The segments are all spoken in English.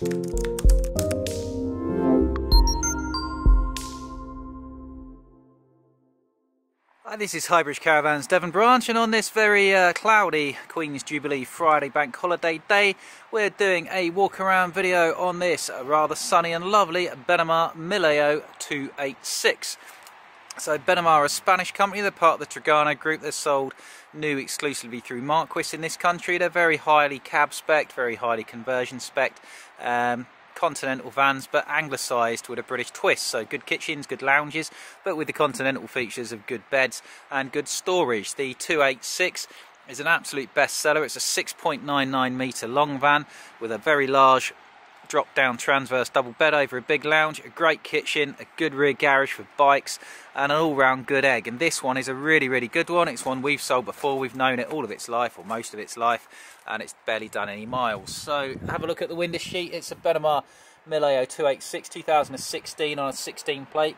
Hi, this is Highbridge Caravans Devon Branch and on this very uh, cloudy Queen's Jubilee Friday bank holiday day we're doing a walk around video on this rather sunny and lovely Benimar Mileo 286. So Benimar a Spanish company, they're part of the Trigano group, they're sold new exclusively through Marquis in this country. They're very highly cab spec, very highly conversion spec. Um, continental vans but anglicised with a British twist. So good kitchens, good lounges, but with the continental features of good beds and good storage. The 286 is an absolute bestseller. It's a 6.99 metre long van with a very large drop down transverse double bed over a big lounge, a great kitchen, a good rear garage for bikes and an all round good egg. And this one is a really really good one. It's one we've sold before, we've known it all of its life or most of its life and it's barely done any miles. So have a look at the window sheet, it's a Benimar Mileo 286 2016 on a 16 plate,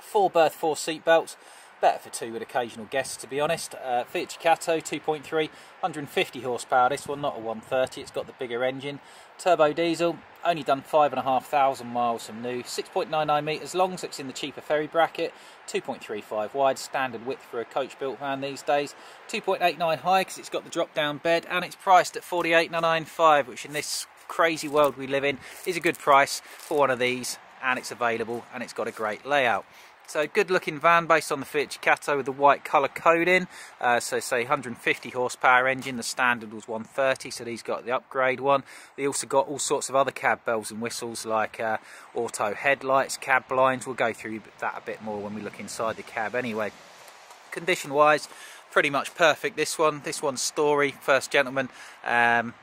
four berth, four seat belts, better for two with occasional guests to be honest. Uh, Fiat Ducato 2.3, 150 horsepower, this one not a 130, it's got the bigger engine. Turbo diesel, only done 5,500 miles from new, 6.99 metres long, so it's in the cheaper ferry bracket, 2.35 wide, standard width for a coach built van these days, 2.89 high because it's got the drop down bed and it's priced at 48,995 which in this crazy world we live in is a good price for one of these and it's available and it's got a great layout. So good looking van based on the Fiat Ducato with the white colour coding. Uh, so say 150 horsepower engine, the standard was 130, so these got the upgrade one. They also got all sorts of other cab bells and whistles like uh, auto headlights, cab blinds. We'll go through that a bit more when we look inside the cab anyway. Condition wise, pretty much perfect this one. This one's story, first gentleman. Um,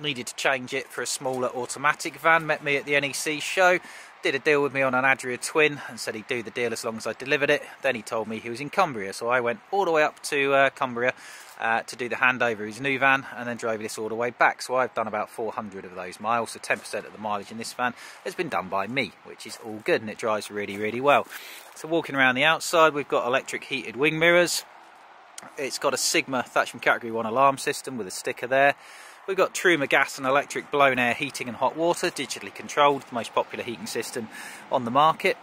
needed to change it for a smaller automatic van. Met me at the NEC show, did a deal with me on an Adria Twin and said he'd do the deal as long as I delivered it. Then he told me he was in Cumbria, so I went all the way up to uh, Cumbria uh, to do the handover of his new van and then drove this all the way back. So I've done about 400 of those miles, so 10% of the mileage in this van has been done by me, which is all good and it drives really, really well. So walking around the outside, we've got electric heated wing mirrors. It's got a Sigma Thatcham Category 1 alarm system with a sticker there. We've got Truma gas and electric blown air heating and hot water, digitally controlled, the most popular heating system on the market.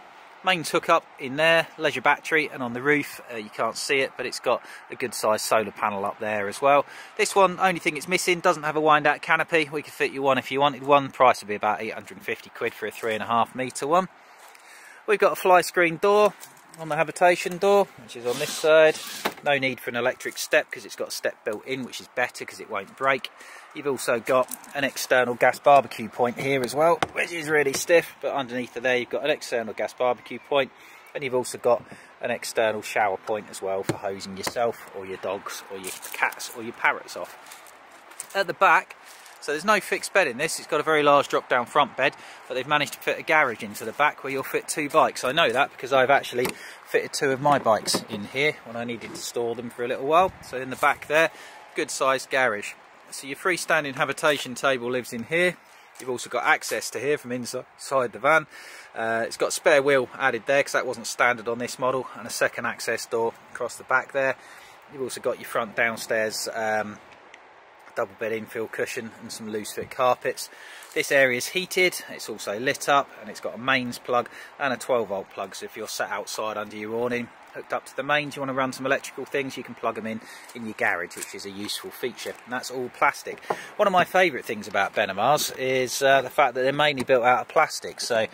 Mains hookup in there, leisure battery, and on the roof, uh, you can't see it, but it's got a good sized solar panel up there as well. This one, only thing it's missing, doesn't have a wind out canopy. We could fit you one if you wanted one. Price would be about 850 quid for a three and a half metre one. We've got a fly screen door on the habitation door, which is on this side. No need for an electric step because it's got a step built in, which is better because it won't break. You've also got an external gas barbecue point here as well, which is really stiff, but underneath there you've got an external gas barbecue point, and you've also got an external shower point as well for hosing yourself or your dogs or your cats or your parrots off. At the back, so there's no fixed bed in this, it's got a very large drop down front bed, but they've managed to fit a garage into the back where you'll fit two bikes. I know that because I've actually fitted two of my bikes in here when I needed to store them for a little while. So in the back there, good sized garage. So your freestanding habitation table lives in here. You've also got access to here from inside the van. Uh, it's got spare wheel added there because that wasn't standard on this model and a second access door across the back there. You've also got your front downstairs um, double bed infill cushion and some loose fit carpets. This area is heated, it's also lit up and it's got a mains plug and a 12 volt plug so if you're sat outside under your awning hooked up to the mains, you want to run some electrical things, you can plug them in in your garage, which is a useful feature. And that's all plastic. One of my favourite things about Benimars is uh, the fact that they're mainly built out of plastic. So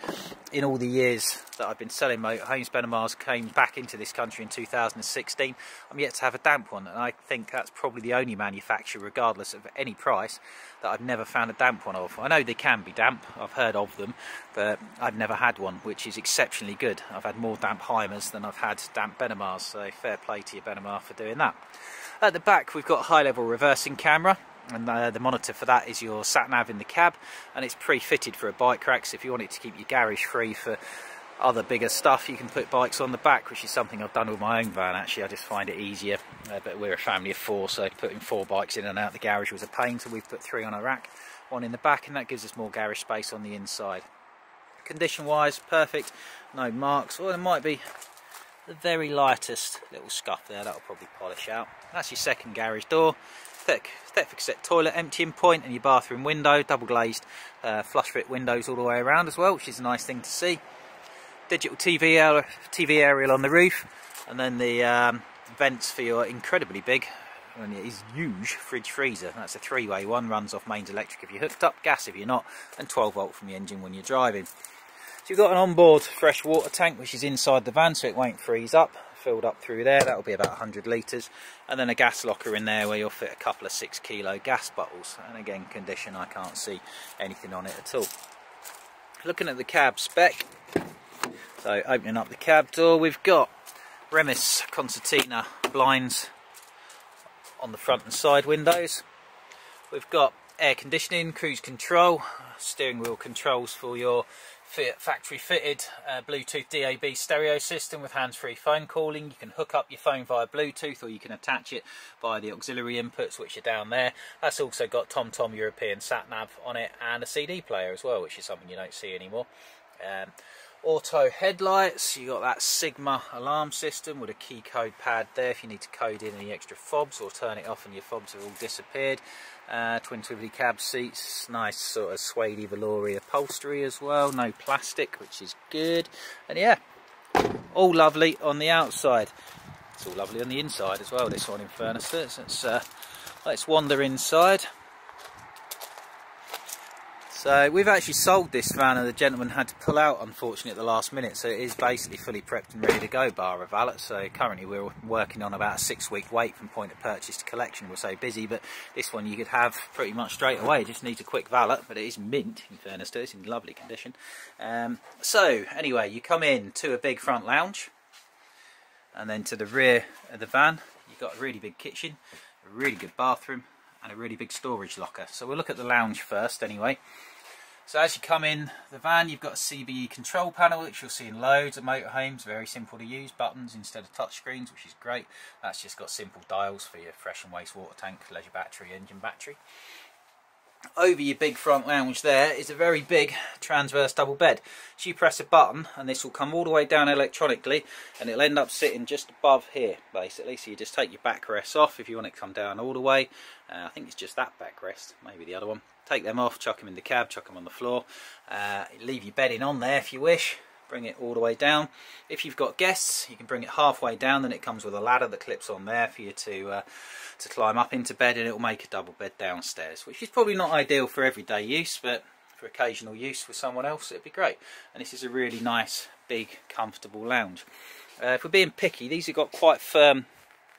in all the years that I've been selling motorhomes, Benimars came back into this country in 2016. I'm yet to have a damp one, and I think that's probably the only manufacturer, regardless of any price, that I've never found a damp one of. I know they can be damp, I've heard of them, but I've never had one, which is exceptionally good. I've had more damp Hymers than I've had damp Benimars, so fair play to your Benimar for doing that. At the back we've got a high level reversing camera, and uh, the monitor for that is your sat nav in the cab and it's pre-fitted for a bike rack so if you want it to keep your garage free for other bigger stuff you can put bikes on the back which is something I've done with my own van actually. I just find it easier uh, but we're a family of four so putting four bikes in and out the garage was a pain so we've put three on a rack one in the back and that gives us more garage space on the inside. Condition wise perfect. No marks. Or there might be the very lightest little scuff there. That'll probably polish out. That's your second garage door. Thetford set toilet emptying point and your bathroom window, double glazed uh, flush fit windows all the way around as well, which is a nice thing to see. Digital TV, TV aerial on the roof, and then the um, vents for your incredibly big and it is huge fridge freezer. That's a three-way one runs off mains electric if you're hooked up gas if you're not and 12 volt from the engine when you're driving. So you've got an onboard fresh water tank which is inside the van so it won't freeze up filled up through there. That'll be about 100 litres. And then a gas locker in there where you'll fit a couple of six kilo gas bottles. And again condition I can't see anything on it at all. Looking at the cab spec so opening up the cab door we've got Remis concertina blinds on the front and side windows. We've got air conditioning, cruise control, steering wheel controls for your factory fitted uh, Bluetooth DAB stereo system with hands-free phone calling. You can hook up your phone via Bluetooth or you can attach it via the auxiliary inputs which are down there. That's also got TomTom European sat nav on it and a CD player as well which is something you don't see anymore. Um, auto headlights. You got that sigma alarm system with a key code pad there. If you need to code in any extra fobs or turn it off and your fobs have all disappeared. Uh, twin swivelly cab seats nice sort of suede velour upholstery as well. No plastic which is good. And yeah all lovely on the outside. It's all lovely on the inside as well this one in furnace let's, uh, let's wander inside so we've actually sold this van and the gentleman had to pull out unfortunately at the last minute. So it is basically fully prepped and ready to go bar a valet. So currently we're working on about a six week wait from point of purchase to collection. We're so busy but this one you could have pretty much straight away. Just needs a quick valet but it is mint in fairness to it. It's in lovely condition. Um, so anyway you come in to a big front lounge and then to the rear of the van. You've got a really big kitchen a really good bathroom and a really big storage locker. So we'll look at the lounge first anyway so as you come in the van, you've got a CBE control panel, which you'll see in loads of motorhomes. Very simple to use, buttons instead of touch screens, which is great. That's just got simple dials for your fresh and waste water tank, leisure battery, engine battery. Over your big front lounge there is a very big transverse double bed. So you press a button and this will come all the way down electronically and it'll end up sitting just above here basically. So you just take your backrest off if you want it to come down all the way. Uh, I think it's just that backrest, maybe the other one take them off, chuck them in the cab, chuck them on the floor, uh, leave your bedding on there if you wish, bring it all the way down. If you've got guests, you can bring it halfway down, then it comes with a ladder that clips on there for you to uh, to climb up into bed and it will make a double bed downstairs, which is probably not ideal for everyday use, but for occasional use with someone else it'd be great. And this is a really nice, big, comfortable lounge. Uh, if we're being picky, these have got quite firm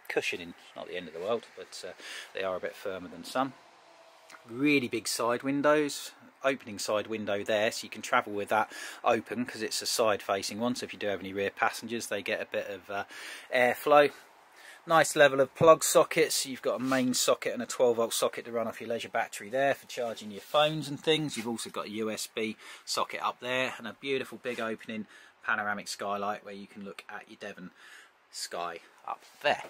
cushioning. It's not the end of the world, but uh, they are a bit firmer than some really big side windows opening side window there so you can travel with that open because it's a side facing one so if you do have any rear passengers they get a bit of uh, airflow. Nice level of plug sockets. You've got a main socket and a 12 volt socket to run off your leisure battery there for charging your phones and things. You've also got a USB socket up there and a beautiful big opening panoramic skylight where you can look at your Devon sky up there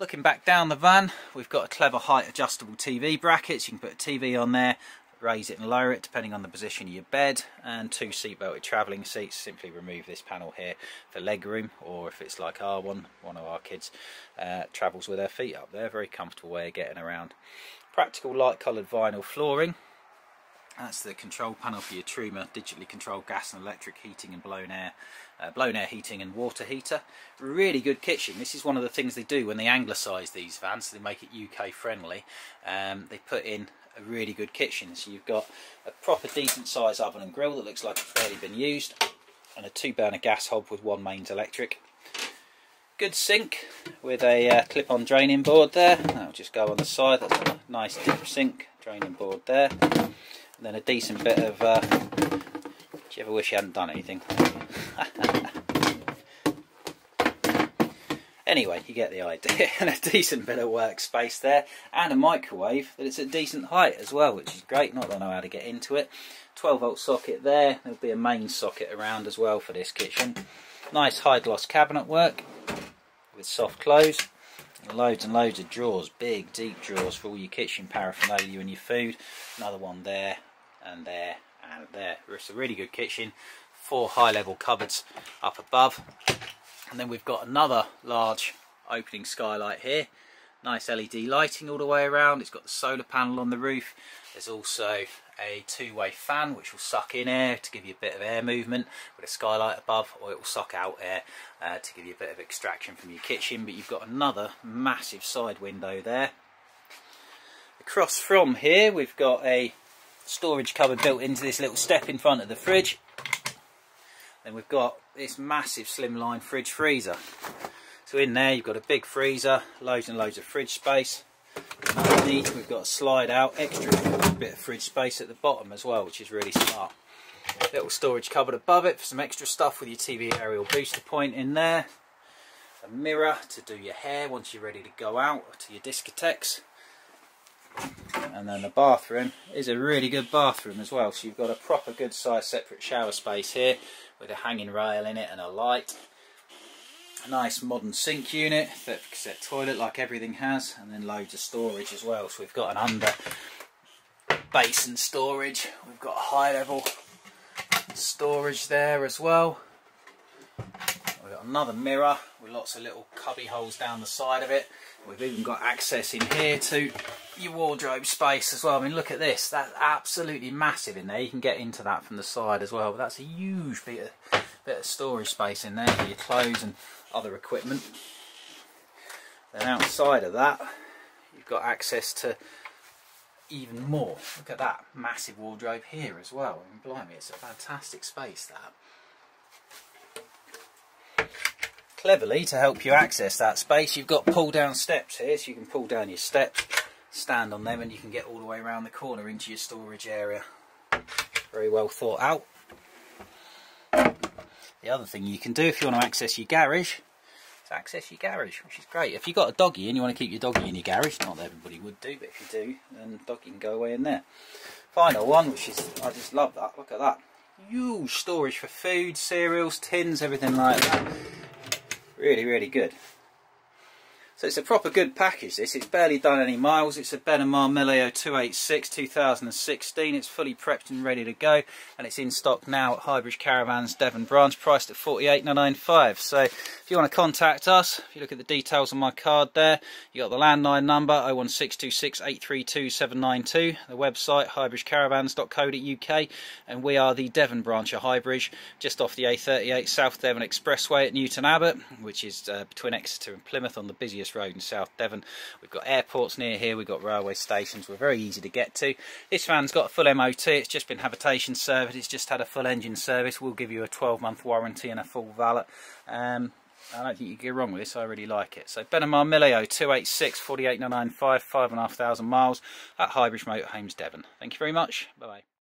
Looking back down the van, we've got a clever height adjustable TV brackets. You can put a TV on there, raise it and lower it depending on the position of your bed, and two seat belted travelling seats. Simply remove this panel here for leg room, or if it's like our one, one of our kids uh, travels with their feet up there. Very comfortable way of getting around. Practical light coloured vinyl flooring. That's the control panel for your Truma digitally controlled gas and electric heating and blown air uh, blown air heating and water heater. Really good kitchen. This is one of the things they do when they anglicise these vans, so they make it UK friendly. Um, they put in a really good kitchen. So you've got a proper decent size oven and grill that looks like it's barely been used, and a two burner gas hob with one mains electric. Good sink with a uh, clip-on draining board there. That'll just go on the side. That's a nice deep sink draining board there. And then a decent bit of. Uh, do you ever wish you hadn't done anything? Anyway, you get the idea. and a decent bit of workspace there. And a microwave that it's at decent height as well, which is great. Not that I know how to get into it. 12 volt socket there. There'll be a main socket around as well for this kitchen. Nice high gloss cabinet work with soft close. Loads and loads of drawers, big deep drawers for all your kitchen paraphernalia and your food. Another one there and there and there. It's a really good kitchen. Four high level cupboards up above and then we've got another large opening skylight here Nice LED lighting all the way around. It's got the solar panel on the roof. There's also a two-way fan which will suck in air to give you a bit of air movement with a skylight above or it will suck out air uh, to give you a bit of extraction from your kitchen but you've got another massive side window there across from here we've got a storage cupboard built into this little step in front of the fridge. Then we've got this massive slimline fridge freezer. So in there you've got a big freezer loads and loads of fridge space. Underneath we've got a slide out extra bit of fridge space at the bottom as well which is really smart. Little storage cupboard above it for some extra stuff with your TV aerial booster point in there. A mirror to do your hair once you're ready to go out to your discotheques and then the bathroom is a really good bathroom as well so you've got a proper good size separate shower space here with a hanging rail in it and a light a nice modern sink unit, set toilet like everything has, and then loads of storage as well. So we've got an under basin storage, we've got high level storage there as well. Got another mirror with lots of little cubby holes down the side of it. We've even got access in here to your wardrobe space as well. I mean, look at this. That's absolutely massive in there. You can get into that from the side as well. But that's a huge bit of, bit of storage space in there for your clothes and other equipment. Then outside of that, you've got access to even more. Look at that massive wardrobe here as well. I mean, blimey, it's a fantastic space that. Cleverly, to help you access that space, you've got pull down steps here, so you can pull down your steps, stand on them, and you can get all the way around the corner into your storage area. Very well thought out. The other thing you can do if you want to access your garage is access your garage, which is great. If you've got a doggy and you want to keep your doggy in your garage, not that everybody would do, but if you do, then doggy can go away in there. Final one, which is, I just love that, look at that. Huge storage for food, cereals, tins, everything like that. Really, really good. So it's a proper good package this, it's barely done any miles, it's a Benimar Mileo 286 2016, it's fully prepped and ready to go and it's in stock now at Highbridge Caravans Devon branch priced at 48995 so if you want to contact us, if you look at the details on my card there, you got the landline number 01626 832 792, the website highbridgecaravans.co.uk and we are the Devon branch of Highbridge just off the A38 South Devon Expressway at Newton Abbot which is uh, between Exeter and Plymouth on the busiest road in South Devon. We've got airports near here, we've got railway stations, we're very easy to get to. This van's got a full MOT, it's just been habitation serviced, it's just had a full engine service. We'll give you a 12 month warranty and a full valet. Um, I don't think you can go wrong with this, I really like it. So Benimar Mileo 286 48995, 5,500 miles at Highbridge Motorhomes Devon. Thank you very much, bye bye.